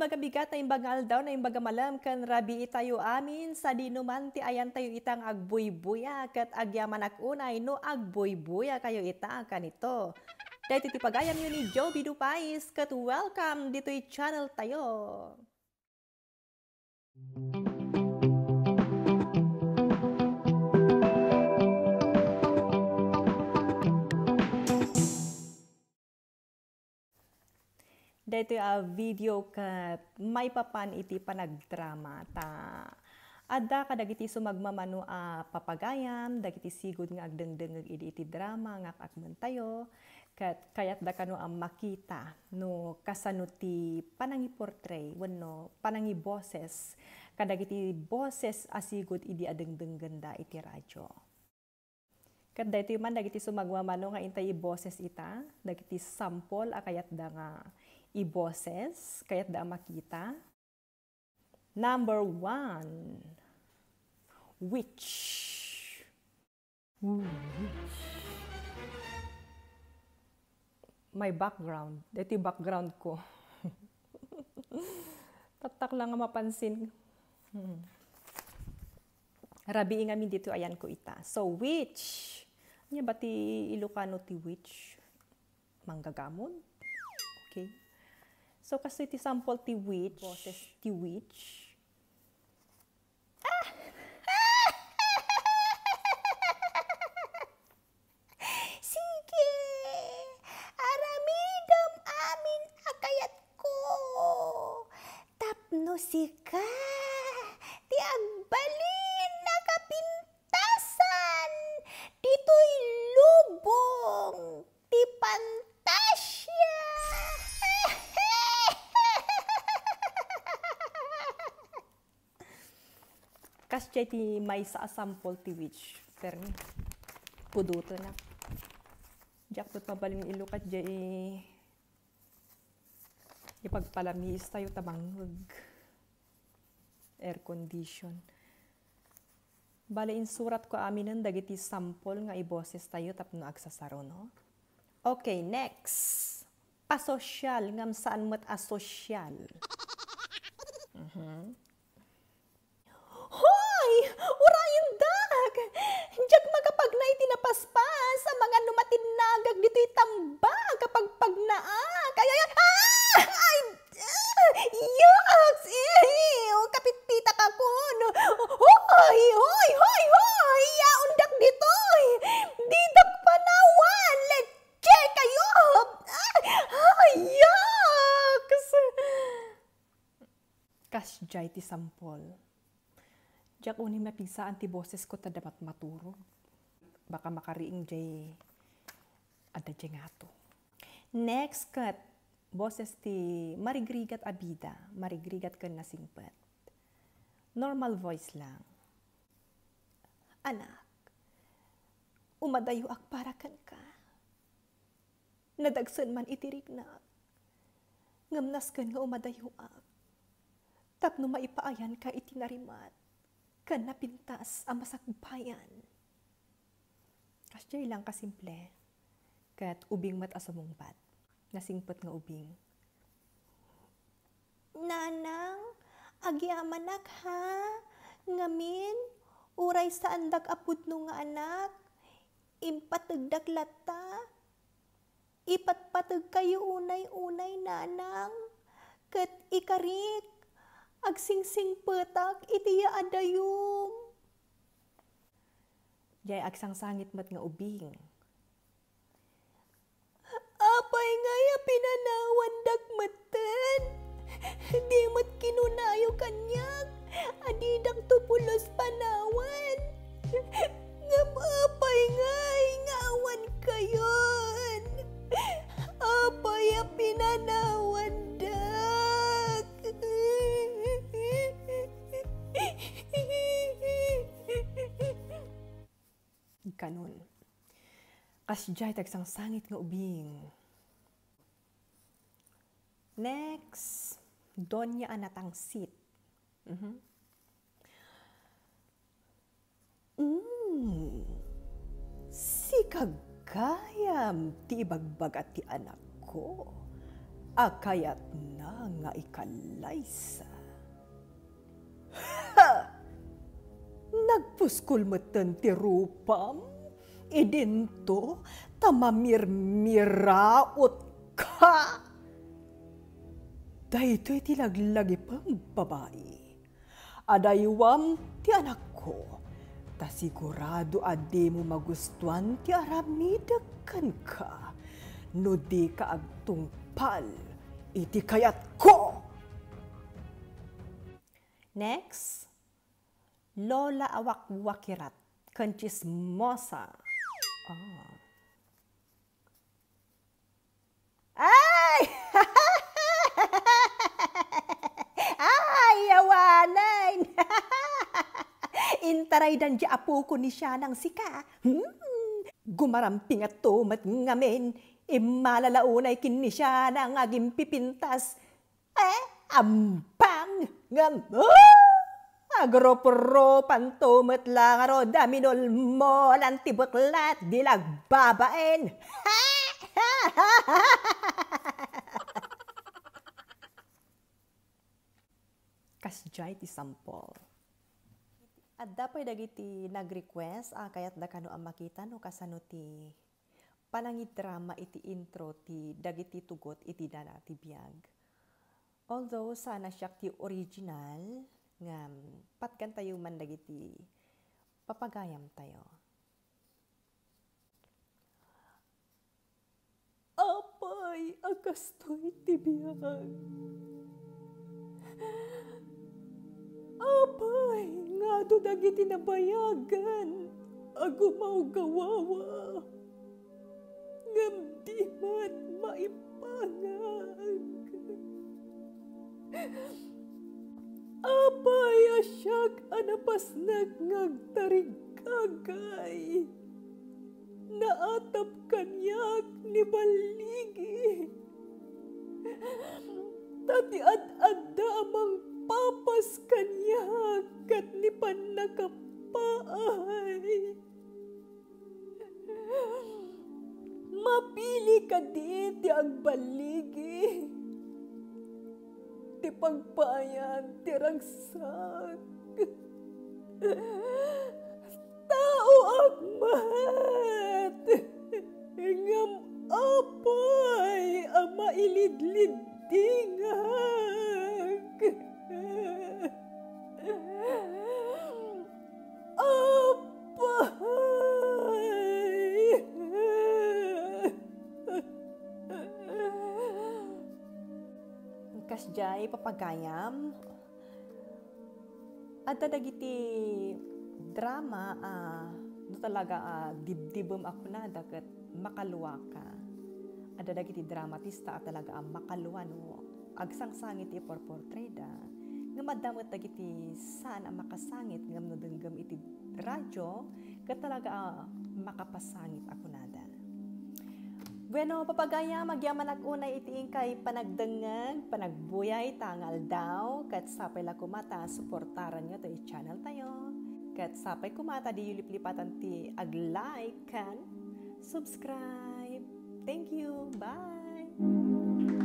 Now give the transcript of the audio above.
imbaga bigat na imbaga aldaw na imbaga malam kan rabi itayo amin sa dinuman ti ayan tayo itang agbuybuya kat agyaman ak unay no agbuybuya kayo ita kanito. Dahil ti pagayam yun ni Joe Bidupais kat welcome dito channel tayo. Dito a video ka may papan iti panagdrama ta. Ada ka dagiti sumagmamano a papagayam, dagiti sigod nga agdengdeng iti iti drama nga akman tayo, kat kayat da kano ang makita no kasano ti panangi portray wenno panangi boses kadagiti boses asigod idi adengdeng ganda iti radyo. Kat dito man dagiti sumagmamano nga intay boses ita, dagiti sample a kayat da nga i-boses, kayat da makita. Number one, witch. Ooh. My background. Ito yung background ko. Tatak lang nga mapansin. Hmm. Rabi nga min dito ayan ko ita. So, witch. Nya ba ti Ilocano ti witch? Manggagamon? Okay. So, kasi ti sample ti witch, boses ti witch. Ah! Sige, aramidam amin akayat ko. Tapno sika, ti agbalin na kapintasan, dito'y lubong, ti pantasya. Kas ti may sa sample ti witch. Pero puduto na. Diyak tot mabaling ilukat jay ipagpalamis tayo tamangag. Air condition. Bale in surat ko aminan dagiti sample nga iboses tayo tapno agsasaro no. Okay, next. Pasosyal ngam saan mat asosyal. Mhm. Hoy! Urayan dag! Diyak magapag na itinapaspas sa mga numatinagag dito'y tamba kapag pagnaa. Kaya yan, ah! Ay! Ah! Yucks! Ew! Kapitpita ka ko! No? Hoy! Hoy! Hoy! Hoy! Yaundak dito'y! Didak panawan! Leche kayo! Ay! Yucks! Kas jay ti sampol. Diyak uni mapigsaan ti boses ko ta dapat maturo. Baka makariing jay ada jay nga to. Next cut, boses ti marigrigat abida, marigrigat ka na singpat. Normal voice lang. Anak, umadayo ak para kan ka. Nadagsan man itirik na. Ngamnas kan nga umadayo ak. Tapno maipaayan ka itinarimat. Kan napintas ang masakbayan. Kasjay lang kasimple. Kat ubing mat asamungpat. Nasingpat nga ubing. Nanang, agyamanak ha? Ngamin, uray sa andak apud no nga anak. Impatagdak lata. Ipatpatag kayo unay-unay nanang. Kat ikarik, agsingsing petak itiya adayom. Jay agsang sangit mat nga ubing. Apay nga ya pinanawan dagmatan. Di mat kinunayo kanyak. Adidak tupulos panawan. Kasjay tagsang sangit nga ubing. Next, Donya Anatang Sit. Mhm. Mm. Si kagayam ti ibagbag at ti anak ko. akayat na nga ikalaysa. Nagpuskol matan ti rupam, idinto tamamirmiraot ka. Dahito iti laglagi pang babae. Adaywam ti anak ko, ta sigurado adi mo magustuhan ti aramidakan ka. No di ka agtungpal, iti kayat ko. Next, Lola Awak Wakirat, Kanchismosa. Ah. Ay! Ay, yawanan! Intaray dan di apo ko ni siya ng sika. Hmm. Gumaramping at tumat ngamin, imalalaunay kin ni siya ng aging pipintas. Eh, ampang ngam. Oh! Agro-pro pantumat lang aro daminol mo lanti baklat dilag babaen. Kasjay ti sampol. At dapat dagiti nag-request ah, kayat da kano ang makita no kasano ti panangit drama iti intro ti dagiti tugot iti dana ti biag. Although sana siya ti original nga patgan tayo man dagiti papagayam tayo. Apay, akastoy ti biyag. Apay, nga dagiti nabayagan. Agumaw gawawa. Ngam di man maipangag. Apay, asyak anapas nagngagtarigagay. Naatap kanyak ni baligi. Tati at adda amang papas kanyak kat ni panakapaay. Mapili ka di ti agbaligi. Ti pagpayan ti ragsak. Tao agmat. Ngam apay ama ilidlid Kasjay papagayam. At dagiti drama ah no talaga ah, dibdibem ako na dagat makaluwa ka. Ada dagiti dramatista at talaga ang makaluwa no agsangsangit ti porportreda nga madamot dagiti saan ang makasangit ngam no iti radyo kat talaga ah, makapasangit ako. Bueno, papagaya, magyaman ak unay itiing kay panagdengeg, panagbuyay, tangal daw, kat sapay la kumata, suportaran nyo to channel tayo. Kat sapay kumata, di yulip-lipatan ti ag-like kan, subscribe. Thank you. Bye!